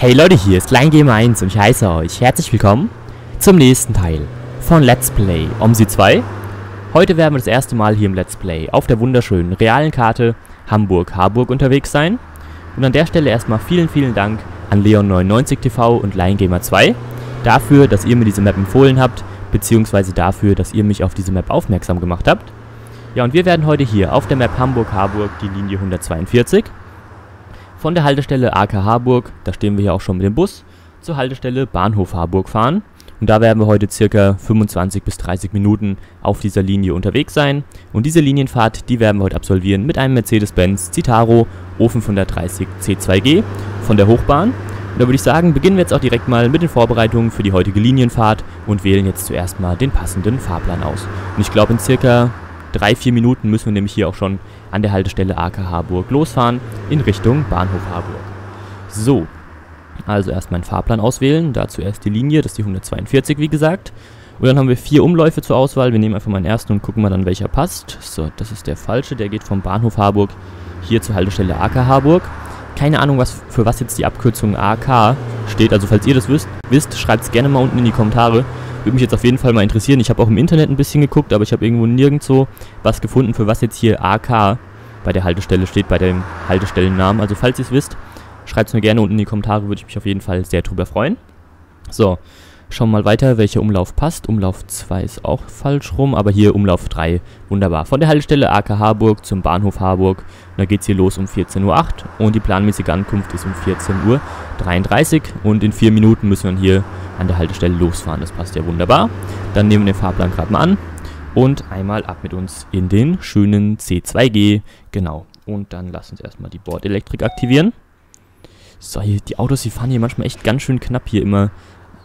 Hey Leute, hier ist LineGamer 1 und ich heiße euch herzlich willkommen zum nächsten Teil von Let's Play OMSI 2. Heute werden wir das erste Mal hier im Let's Play auf der wunderschönen realen Karte Hamburg-Harburg unterwegs sein. Und an der Stelle erstmal vielen, vielen Dank an Leon99TV und LineGamer 2 dafür, dass ihr mir diese Map empfohlen habt, beziehungsweise dafür, dass ihr mich auf diese Map aufmerksam gemacht habt. Ja, und wir werden heute hier auf der Map Hamburg-Harburg die Linie 142 von der Haltestelle AK Harburg, da stehen wir hier auch schon mit dem Bus, zur Haltestelle Bahnhof Harburg fahren. Und da werden wir heute circa 25 bis 30 Minuten auf dieser Linie unterwegs sein. Und diese Linienfahrt, die werden wir heute absolvieren mit einem Mercedes-Benz Citaro Ofen 130 C2G von der Hochbahn. Und da würde ich sagen, beginnen wir jetzt auch direkt mal mit den Vorbereitungen für die heutige Linienfahrt und wählen jetzt zuerst mal den passenden Fahrplan aus. Und ich glaube, in circa 3-4 Minuten müssen wir nämlich hier auch schon an der Haltestelle AK Harburg losfahren in Richtung Bahnhof Harburg. So, also erst meinen Fahrplan auswählen, dazu erst die Linie, das ist die 142 wie gesagt. Und dann haben wir vier Umläufe zur Auswahl, wir nehmen einfach meinen ersten und gucken mal dann welcher passt. So, das ist der falsche, der geht vom Bahnhof Harburg hier zur Haltestelle AK Harburg. Keine Ahnung, was, für was jetzt die Abkürzung AK steht, also falls ihr das wisst, wisst schreibt es gerne mal unten in die Kommentare. Würde mich jetzt auf jeden Fall mal interessieren. Ich habe auch im Internet ein bisschen geguckt, aber ich habe irgendwo nirgendwo was gefunden, für was jetzt hier AK bei der Haltestelle steht, bei dem Haltestellennamen. Also falls ihr es wisst, schreibt es mir gerne unten in die Kommentare, würde ich mich auf jeden Fall sehr drüber freuen. So, schauen wir mal weiter, welcher Umlauf passt. Umlauf 2 ist auch falsch rum, aber hier Umlauf 3, wunderbar. Von der Haltestelle AK Harburg zum Bahnhof Harburg. Da geht es hier los um 14.08 Uhr und die planmäßige Ankunft ist um 14.33 Uhr. Und in vier Minuten müssen wir hier an der Haltestelle losfahren. Das passt ja wunderbar. Dann nehmen wir den Fahrplan gerade mal an und einmal ab mit uns in den schönen C2G. Genau. Und dann lass uns erstmal die Bordelektrik aktivieren. So, hier, die Autos, die fahren hier manchmal echt ganz schön knapp hier immer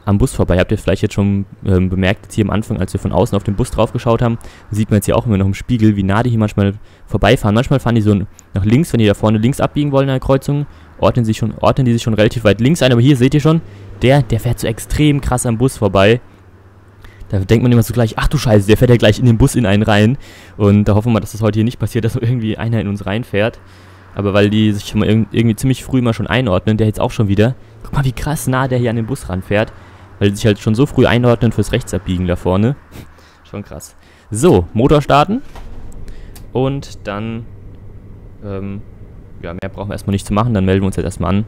am Bus vorbei. Habt ihr vielleicht jetzt schon ähm, bemerkt, jetzt hier am Anfang, als wir von außen auf den Bus drauf geschaut haben, sieht man jetzt hier auch immer noch im Spiegel, wie nah die hier manchmal vorbeifahren. Manchmal fahren die so nach links, wenn die da vorne links abbiegen wollen in der Kreuzung, ordnen, sich schon, ordnen die sich schon relativ weit links ein. Aber hier seht ihr schon, der, der fährt so extrem krass am Bus vorbei. Da denkt man immer so gleich, ach du Scheiße, der fährt ja gleich in den Bus in einen rein. Und da hoffen wir, dass das heute hier nicht passiert, dass irgendwie einer in uns reinfährt. Aber weil die sich schon mal irgendwie ziemlich früh mal schon einordnen, der jetzt auch schon wieder. Guck mal, wie krass nah der hier an den Bus ranfährt. Weil die sich halt schon so früh einordnen fürs Rechtsabbiegen da vorne. schon krass. So, Motor starten. Und dann, ähm, ja, mehr brauchen wir erstmal nicht zu machen. Dann melden wir uns jetzt erstmal an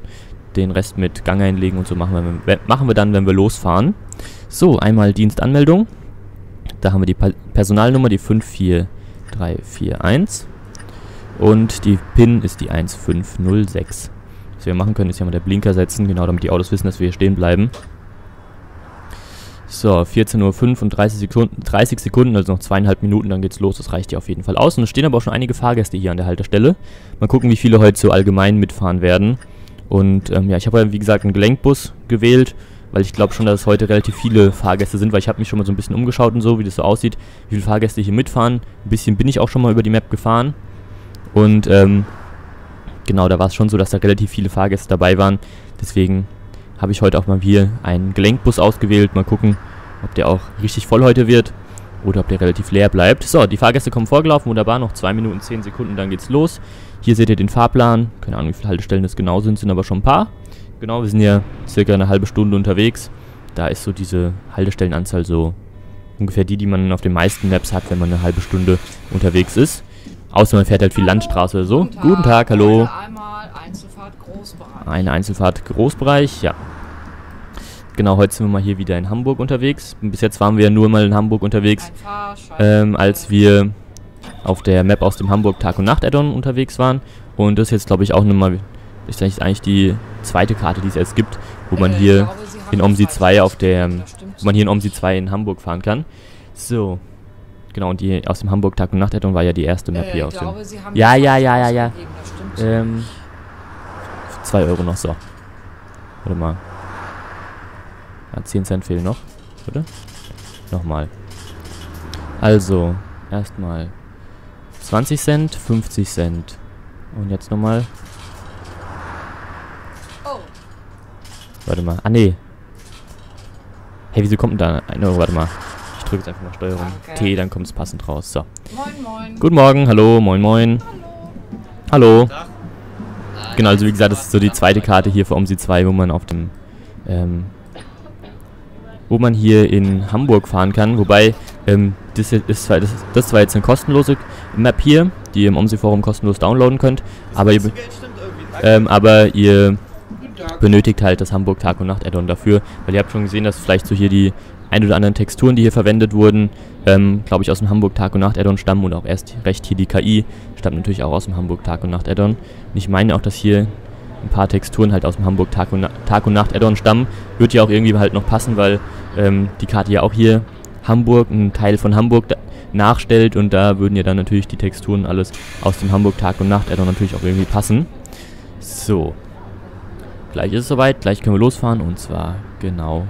den Rest mit Gang einlegen und so machen wir, machen wir dann, wenn wir losfahren. So, einmal Dienstanmeldung. Da haben wir die Personalnummer, die 54341. Und die PIN ist die 1506. Was wir machen können, ist ja mal der Blinker setzen, genau damit die Autos wissen, dass wir hier stehen bleiben. So, 14.05 Uhr und 30 Sekunden, 30 Sekunden, also noch zweieinhalb Minuten, dann geht's los. Das reicht ja auf jeden Fall aus. Und es stehen aber auch schon einige Fahrgäste hier an der Haltestelle. Mal gucken, wie viele heute so allgemein mitfahren werden. Und ähm, ja, ich habe ja wie gesagt einen Gelenkbus gewählt, weil ich glaube schon, dass es heute relativ viele Fahrgäste sind, weil ich habe mich schon mal so ein bisschen umgeschaut und so, wie das so aussieht, wie viele Fahrgäste hier mitfahren. Ein bisschen bin ich auch schon mal über die Map gefahren. Und ähm, genau, da war es schon so, dass da relativ viele Fahrgäste dabei waren. Deswegen habe ich heute auch mal hier einen Gelenkbus ausgewählt. Mal gucken, ob der auch richtig voll heute wird oder ob der relativ leer bleibt. So, die Fahrgäste kommen vorgelaufen, wunderbar, noch 2 Minuten 10 Sekunden, dann geht's los. Hier seht ihr den Fahrplan. Keine Ahnung, wie viele Haltestellen das genau sind, sind aber schon ein paar. Genau, wir sind ja circa eine halbe Stunde unterwegs. Da ist so diese Haltestellenanzahl so ungefähr die, die man auf den meisten Maps hat, wenn man eine halbe Stunde unterwegs ist. Außer man fährt halt viel Landstraße oder so. Guten Tag, Guten Tag hallo. Eine Einzelfahrt Großbereich, ja. Genau, heute sind wir mal hier wieder in Hamburg unterwegs. Bis jetzt waren wir nur mal in Hamburg unterwegs, ähm, als wir auf der Map aus dem Hamburg Tag- und Nacht-Addon unterwegs waren. Und das ist jetzt, glaube ich, auch nochmal, ist eigentlich die zweite Karte, die es jetzt gibt, wo man äh, hier in OMSI 2 auf der, wo man hier in OMSI 2 in Hamburg fahren kann. So. Genau, und die aus dem Hamburg Tag- und Nacht-Addon war ja die erste Map äh, hier aus dem... Ja, ja, ja, ja, ja. Ähm, 2 Euro noch, so. Warte mal. Ja, 10 Cent fehlen noch, oder? Nochmal. Also, erstmal 20 Cent, 50 Cent. Und jetzt nochmal. Oh. Warte mal. Ah, nee. Hey, wieso kommt denn da ein Euro? Warte mal. Ich drücke jetzt einfach mal Steuerung Danke. T, dann kommt es passend raus. So. Moin, moin. Guten Morgen, hallo, moin, moin. Hallo. Hallo. Genau, also wie gesagt, das ist so die zweite Karte hier für OMSI 2, wo man auf dem, ähm, wo man hier in Hamburg fahren kann. Wobei, ähm, das, ist zwar, das, war jetzt eine kostenlose Map hier, die ihr im OMSI Forum kostenlos downloaden könnt. Aber ihr, ähm, aber ihr benötigt halt das Hamburg Tag und Nacht Addon dafür, weil ihr habt schon gesehen, dass vielleicht so hier die ein oder anderen Texturen, die hier verwendet wurden, ähm, glaube ich aus dem Hamburg Tag und Nacht Addon stammen und auch erst recht hier die KI stammt natürlich auch aus dem Hamburg Tag und Nacht Addon. Und ich meine auch, dass hier ein paar Texturen halt aus dem Hamburg Tag und, Na Tag und Nacht Addon stammen. Wird ja auch irgendwie halt noch passen, weil ähm, die Karte ja auch hier Hamburg, ein Teil von Hamburg nachstellt und da würden ja dann natürlich die Texturen alles aus dem Hamburg Tag und Nacht Addon natürlich auch irgendwie passen. So. Gleich ist es soweit, gleich können wir losfahren und zwar genau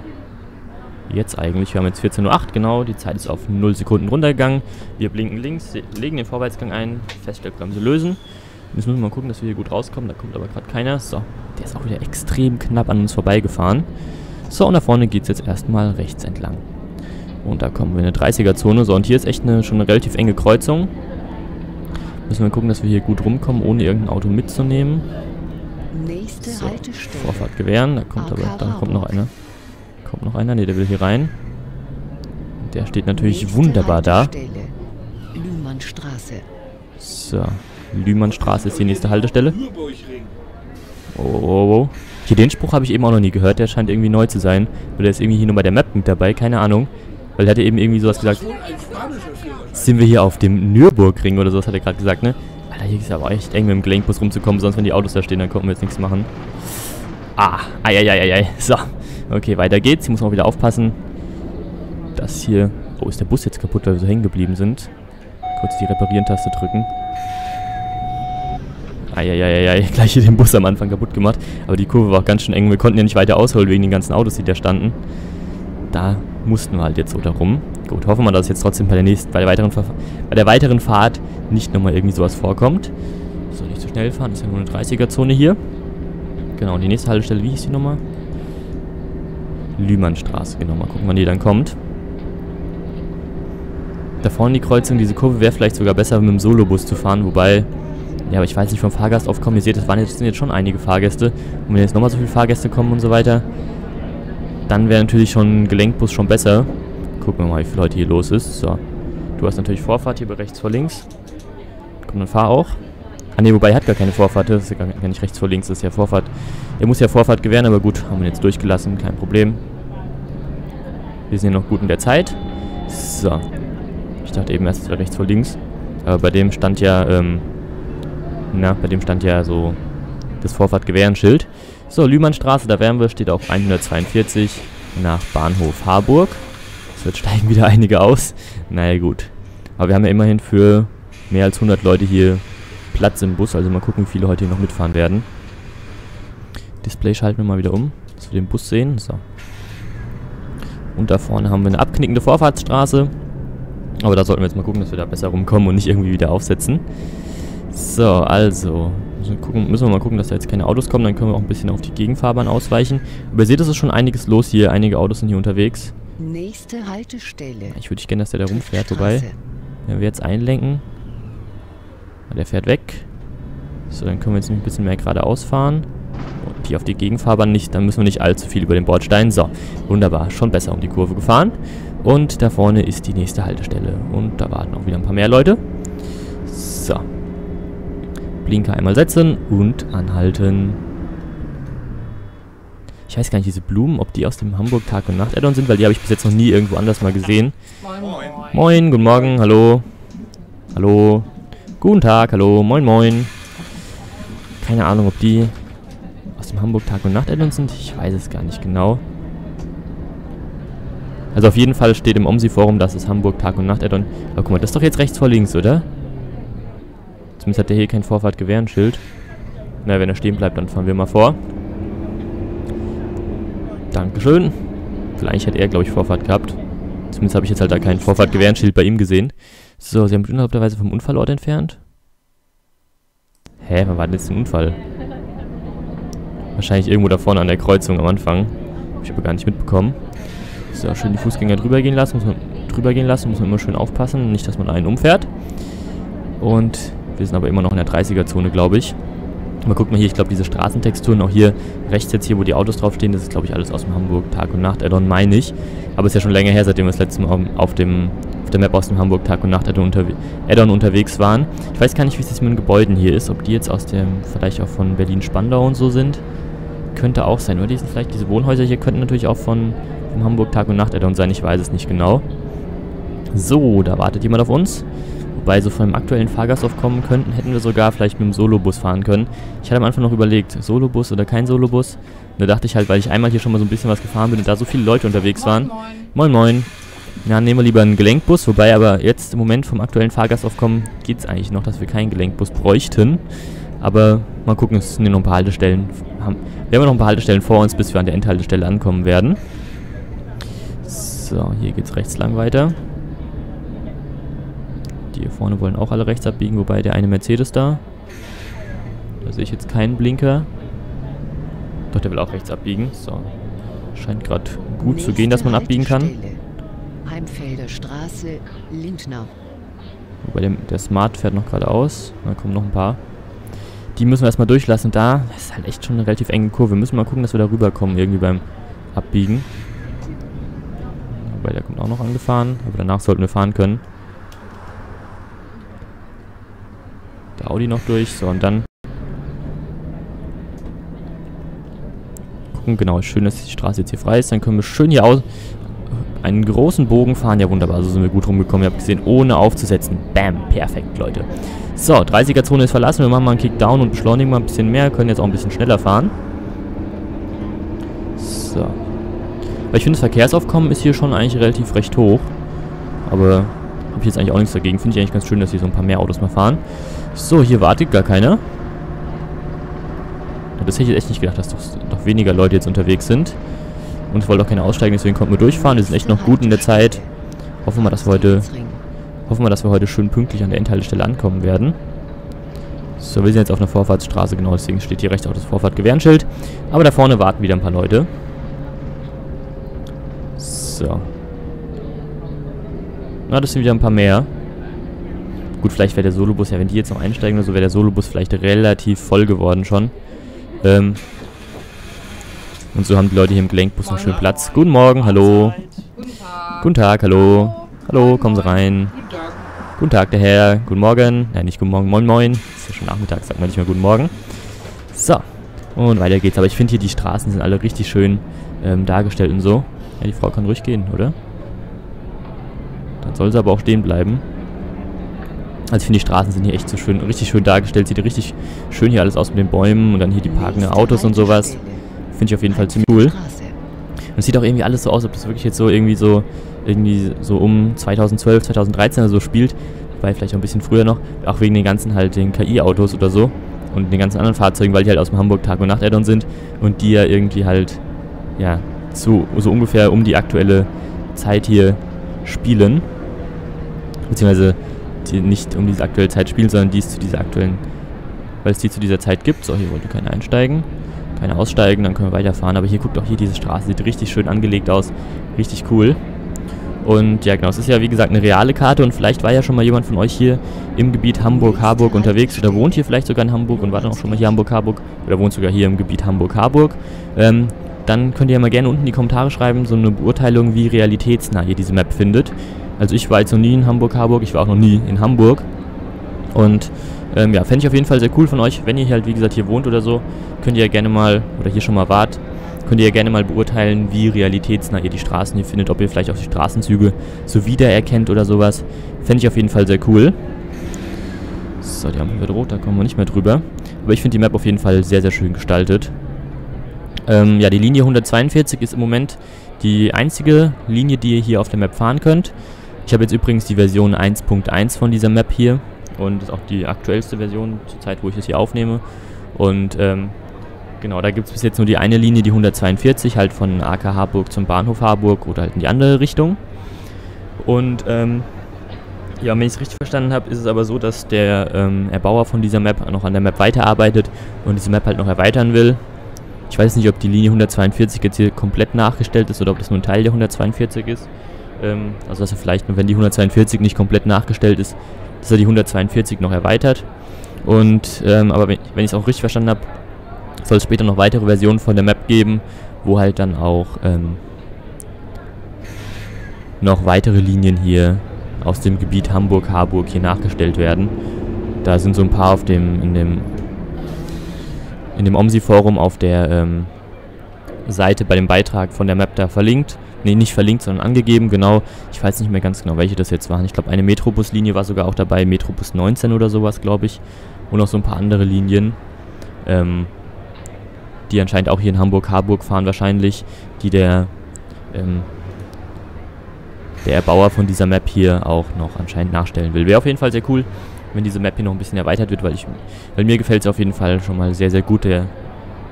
jetzt eigentlich. Wir haben jetzt 14.08 Uhr, genau, die Zeit ist auf 0 Sekunden runtergegangen. Wir blinken links, legen den Vorwärtsgang ein, Feststellbremse lösen. Jetzt müssen wir mal gucken, dass wir hier gut rauskommen, da kommt aber gerade keiner. So, der ist auch wieder extrem knapp an uns vorbeigefahren. So, und da vorne geht es jetzt erstmal rechts entlang. Und da kommen wir in eine 30er-Zone. So, und hier ist echt eine, schon eine relativ enge Kreuzung. Müssen wir gucken, dass wir hier gut rumkommen, ohne irgendein Auto mitzunehmen. Nächste so, Haltestelle. Vorfahrt gewähren, da kommt aber, dann kommt noch einer. Kommt noch einer? Ne, der will hier rein. Der steht natürlich Nächste wunderbar da. Lühmannstraße. So. Lühmannstraße ist die nächste Haltestelle. Oh, oh, oh. Hier den Spruch habe ich eben auch noch nie gehört. Der scheint irgendwie neu zu sein. Oder der ist irgendwie hier nur bei der Map mit dabei. Keine Ahnung. Weil er hatte eben irgendwie sowas gesagt. Sind wir hier auf dem Nürburgring oder sowas hat er gerade gesagt, ne? Alter, hier ist aber echt eng mit dem Gelenkbus rumzukommen. Sonst, wenn die Autos da stehen, dann konnten wir jetzt nichts machen. Ah, ei, ei, ei, ei. So. Okay, weiter geht's. Hier muss man auch wieder aufpassen, dass hier... Oh, ist der Bus jetzt kaputt, weil wir so hängen geblieben sind? Kurz die Reparieren-Taste drücken. Eieieiei, gleich hier den Bus am Anfang kaputt gemacht. Aber die Kurve war auch ganz schön eng. Wir konnten ja nicht weiter ausholen wegen den ganzen Autos, die da standen. Da mussten wir halt jetzt so darum. Gut, hoffen wir, dass jetzt trotzdem bei der nächsten, bei der weiteren, bei der weiteren Fahrt nicht nochmal irgendwie sowas vorkommt. So, nicht zu schnell fahren, das ist ja nur eine 30er-Zone hier. Genau, und die nächste Haltestelle, wie hieß die nochmal? Lühmannstraße, genau. Mal gucken, wann die dann kommt. Da vorne die Kreuzung, diese Kurve wäre vielleicht sogar besser mit dem Solobus zu fahren, wobei, ja, aber ich weiß nicht vom Fahrgastaufkommen, ihr seht, das waren jetzt, sind jetzt schon einige Fahrgäste. Und wenn jetzt nochmal so viele Fahrgäste kommen und so weiter, dann wäre natürlich schon ein Gelenkbus schon besser. Gucken wir mal, wie viele Leute hier los ist. So. Du hast natürlich Vorfahrt hier bei rechts vor links. Komm, dann fahr auch. Ah ne, wobei er hat gar keine Vorfahrt, das ist ja gar nicht rechts vor links, das ist ja Vorfahrt. Er muss ja Vorfahrt gewähren, aber gut, haben wir jetzt durchgelassen, kein Problem. Wir sind ja noch gut in der Zeit. So. Ich dachte eben erst, es wäre rechts vor links. Aber bei dem stand ja, ähm, na, bei dem stand ja so das Vorfahrt gewähren Schild. So, Lühmannstraße, da wären wir, steht auf 142 nach Bahnhof Harburg. Es wird steigen wieder einige aus. Naja, gut. Aber wir haben ja immerhin für mehr als 100 Leute hier Platz im Bus. Also mal gucken, wie viele heute hier noch mitfahren werden. Display schalten wir mal wieder um, dass wir den Bus sehen. So. Und da vorne haben wir eine abknickende Vorfahrtsstraße. Aber da sollten wir jetzt mal gucken, dass wir da besser rumkommen und nicht irgendwie wieder aufsetzen. So, also. Müssen wir, gucken, müssen wir mal gucken, dass da jetzt keine Autos kommen. Dann können wir auch ein bisschen auf die Gegenfahrbahn ausweichen. Aber ihr seht, es ist schon einiges los hier. Einige Autos sind hier unterwegs. Nächste Haltestelle. Ich würde gerne, dass der da rumfährt. Wobei, wenn wir jetzt einlenken, der fährt weg. So, dann können wir jetzt ein bisschen mehr geradeaus fahren. Und die auf die Gegenfahrbahn nicht, dann müssen wir nicht allzu viel über den Bordstein. So, wunderbar, schon besser um die Kurve gefahren. Und da vorne ist die nächste Haltestelle. Und da warten auch wieder ein paar mehr Leute. So. Blinker einmal setzen und anhalten. Ich weiß gar nicht, diese Blumen, ob die aus dem Hamburg Tag und Nacht Addon sind, weil die habe ich bis jetzt noch nie irgendwo anders mal gesehen. Moin. Moin, guten Morgen, hallo. Hallo. Guten Tag, hallo, moin moin. Keine Ahnung, ob die aus dem Hamburg Tag- und Nacht-Addon sind. Ich weiß es gar nicht genau. Also auf jeden Fall steht im OMSI-Forum, dass es Hamburg Tag- und Nacht-Addon... Aber guck mal, das ist doch jetzt rechts vor links, oder? Zumindest hat der hier kein Vorfahrt-Gewehrenschild. Na, wenn er stehen bleibt, dann fahren wir mal vor. Dankeschön. Vielleicht hat er, glaube ich, Vorfahrt gehabt. Zumindest habe ich jetzt halt da kein Vorfahrt-Gewehrenschild bei ihm gesehen. So, sie haben unerlaubterweise vom Unfallort entfernt. Hä, wann war denn jetzt ein Unfall? Wahrscheinlich irgendwo da vorne an der Kreuzung am Anfang. Hab ich aber gar nicht mitbekommen. So, schön die Fußgänger drüber gehen lassen. Muss man drüber gehen lassen, muss man immer schön aufpassen. Nicht, dass man einen umfährt. Und wir sind aber immer noch in der 30er-Zone, glaube ich. Mal gucken mal hier, ich glaube diese Straßentexturen, auch hier rechts jetzt hier, wo die Autos draufstehen, das ist glaube ich alles aus dem Hamburg Tag und Nacht Addon, meine ich. Aber ist ja schon länger her, seitdem wir das letzte Mal auf, dem, der Map aus dem Hamburg Tag und Nacht Addon, unterwe Addon unterwegs waren. Ich weiß gar nicht, wie es jetzt mit den Gebäuden hier ist, ob die jetzt aus dem, vielleicht auch von Berlin-Spandau und so sind. Könnte auch sein, oder? Die sind vielleicht, diese Wohnhäuser hier könnten natürlich auch von vom Hamburg Tag und Nacht Addon sein, ich weiß es nicht genau. So, da wartet jemand auf uns. Wobei so von dem aktuellen Fahrgastaufkommen könnten, hätten wir sogar vielleicht mit dem Solobus fahren können. Ich hatte am Anfang noch überlegt, Solobus oder kein Solobus. Und da dachte ich halt, weil ich einmal hier schon mal so ein bisschen was gefahren bin und da so viele Leute unterwegs waren. Moin moin. moin. Ja, nehmen wir lieber einen Gelenkbus, wobei aber jetzt im Moment vom aktuellen Fahrgastaufkommen geht es eigentlich noch, dass wir keinen Gelenkbus bräuchten. Aber mal gucken, es sind ja noch ein paar Haltestellen. Wir haben ja noch ein paar Haltestellen vor uns, bis wir an der Endhaltestelle ankommen werden. So, hier geht's rechts lang weiter. Die hier vorne wollen auch alle rechts abbiegen, wobei der eine Mercedes da. Da sehe ich jetzt keinen Blinker. Doch, der will auch rechts abbiegen. So. Scheint gerade gut zu gehen, dass man abbiegen kann. Heimfelder Straße, Lindner. Wobei der, der Smart fährt noch geradeaus. Da kommen noch ein paar. Die müssen wir erstmal durchlassen. Da ist halt echt schon eine relativ enge Kurve. Wir müssen mal gucken, dass wir da rüberkommen, irgendwie beim Abbiegen. Wobei der kommt auch noch angefahren. Aber danach sollten wir fahren können. Der Audi noch durch. So, und dann... Gucken, genau. Schön, dass die Straße jetzt hier frei ist. Dann können wir schön hier aus... Einen großen Bogen fahren. Ja, wunderbar. So sind wir gut rumgekommen. Ihr habt gesehen, ohne aufzusetzen. Bam. Perfekt, Leute. So, 30er-Zone ist verlassen. Wir machen mal einen Kickdown und beschleunigen mal ein bisschen mehr. Können jetzt auch ein bisschen schneller fahren. So. Weil ich finde, das Verkehrsaufkommen ist hier schon eigentlich relativ recht hoch. Aber habe ich jetzt eigentlich auch nichts dagegen. Finde ich eigentlich ganz schön, dass hier so ein paar mehr Autos mal fahren. So, hier wartet gar keiner. Das hätte ich jetzt echt nicht gedacht, dass doch, doch weniger Leute jetzt unterwegs sind. Und es wollte auch keiner aussteigen, deswegen konnten wir durchfahren. Wir sind echt noch gut in der Zeit. Hoffen wir, dass wir heute, hoffen wir, dass wir heute schön pünktlich an der Endhaltestelle ankommen werden. So, wir sind jetzt auf einer Vorfahrtsstraße, genau, deswegen steht hier rechts auch das Vorfahrt-Gewehrenschild. Aber da vorne warten wieder ein paar Leute. So. Na, das sind wieder ein paar mehr. Gut, vielleicht wäre der Solobus, ja, wenn die jetzt noch einsteigen oder so, wäre der Solobus vielleicht relativ voll geworden schon. Ähm. Und so haben die Leute hier im Gelenkbus noch schön Platz. Guten Morgen, hallo. Guten Tag. Hallo. Hallo, kommen Sie rein. Guten Tag. Guten der Herr. Guten Morgen. Nein, nicht guten Morgen, moin moin. Ist ja schon Nachmittag, sagt man nicht mehr guten Morgen. So. Und weiter geht's. Aber ich finde hier, die Straßen sind alle richtig schön ähm, dargestellt und so. Ja, die Frau kann ruhig gehen, oder? Dann soll sie aber auch stehen bleiben. Also ich finde, die Straßen sind hier echt so schön, richtig schön dargestellt. Sieht richtig schön hier alles aus mit den Bäumen und dann hier die parkenden Autos und sowas. Finde ich auf jeden Fall ziemlich cool. Und es sieht auch irgendwie alles so aus, ob das wirklich jetzt so irgendwie so irgendwie so um 2012, 2013 oder so spielt. Wobei vielleicht auch ein bisschen früher noch. Auch wegen den ganzen halt den KI-Autos oder so. Und den ganzen anderen Fahrzeugen, weil die halt aus dem Hamburg Tag und Nacht Addon sind. Und die ja irgendwie halt, ja, so, so ungefähr um die aktuelle Zeit hier spielen. Beziehungsweise die nicht um diese aktuelle Zeit spielen, sondern die es zu dieser aktuellen, weil es die zu dieser Zeit gibt. So, hier wollte keiner einsteigen, keiner aussteigen, dann können wir weiterfahren. Aber hier guckt auch hier diese Straße, sieht richtig schön angelegt aus, richtig cool. Und ja, genau, es ist ja wie gesagt eine reale Karte und vielleicht war ja schon mal jemand von euch hier im Gebiet Hamburg-Harburg unterwegs oder wohnt hier vielleicht sogar in Hamburg und war dann auch schon mal hier Hamburg-Harburg oder wohnt sogar hier im Gebiet Hamburg-Harburg. Ähm, dann könnt ihr ja mal gerne unten in die Kommentare schreiben, so eine Beurteilung, wie realitätsnah ihr diese Map findet. Also ich war jetzt noch nie in Hamburg-Harburg, ich war auch noch nie in Hamburg. Und ähm, ja, fände ich auf jeden Fall sehr cool von euch, wenn ihr halt, wie gesagt, hier wohnt oder so, könnt ihr ja gerne mal, oder hier schon mal wart, könnt ihr ja gerne mal beurteilen, wie realitätsnah ihr die Straßen hier findet, ob ihr vielleicht auch die Straßenzüge so wiedererkennt oder sowas. Fände ich auf jeden Fall sehr cool. So, die Ampel wird rot, da kommen wir nicht mehr drüber. Aber ich finde die Map auf jeden Fall sehr, sehr schön gestaltet. Ähm, ja, die Linie 142 ist im Moment die einzige Linie, die ihr hier auf der Map fahren könnt. Ich habe jetzt übrigens die Version 1.1 von dieser Map hier und ist auch die aktuellste Version zur Zeit, wo ich das hier aufnehme. Und ähm, genau, da gibt es bis jetzt nur die eine Linie, die 142, halt von AK Harburg zum Bahnhof Harburg oder halt in die andere Richtung. Und ähm, ja, wenn ich es richtig verstanden habe, ist es aber so, dass der ähm, Erbauer von dieser Map noch an der Map weiterarbeitet und diese Map halt noch erweitern will. Ich weiß nicht, ob die Linie 142 jetzt hier komplett nachgestellt ist oder ob das nur ein Teil der 142 ist. Ähm, also dass er vielleicht, wenn die 142 nicht komplett nachgestellt ist, dass er die 142 noch erweitert. Und, ähm, aber wenn, ich es auch richtig verstanden habe, soll es später noch weitere Versionen von der Map geben, wo halt dann auch ähm, noch weitere Linien hier aus dem Gebiet Hamburg-Harburg hier nachgestellt werden. Da sind so ein paar auf dem, in dem, in dem OMSI-Forum auf der ähm, Seite bei dem Beitrag von der Map da verlinkt. Ne, nicht verlinkt, sondern angegeben, genau. Ich weiß nicht mehr ganz genau, welche das jetzt waren. Ich glaube, eine Metrobuslinie war sogar auch dabei, Metrobus 19 oder sowas, glaube ich. Und noch so ein paar andere Linien, ähm, die anscheinend auch hier in Hamburg-Harburg fahren wahrscheinlich, die der, ähm, der Erbauer von dieser Map hier auch noch anscheinend nachstellen will. Wäre auf jeden Fall sehr cool, wenn diese Map hier noch ein bisschen erweitert wird, weil, ich, weil mir gefällt es auf jeden Fall schon mal sehr, sehr gut, der,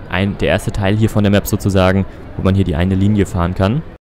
ein, der erste Teil hier von der Map sozusagen, wo man hier die eine Linie fahren kann.